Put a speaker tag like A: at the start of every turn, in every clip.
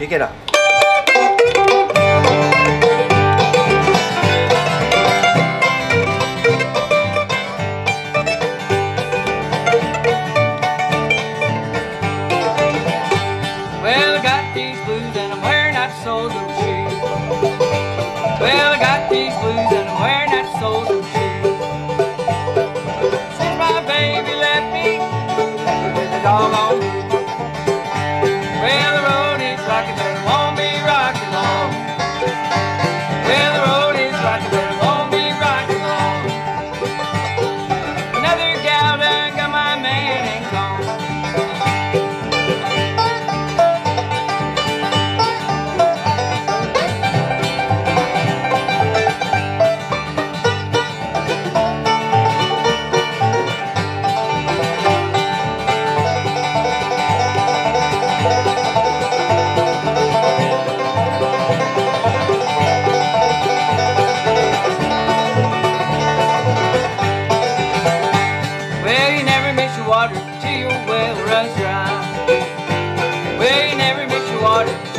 A: Pick it up.
B: Well, I got these blues and I'm wearing that soles of shoes. Well, I got these blues road is rocky, water till your well runs dry. Well, you never miss your water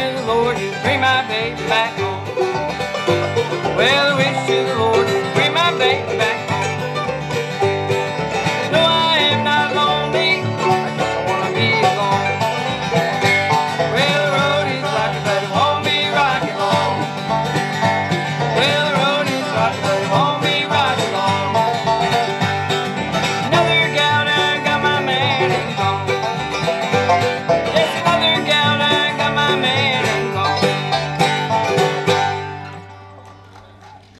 B: The Lord you'd bring my baby back home. Well, I wish the Lord you'd bring my baby back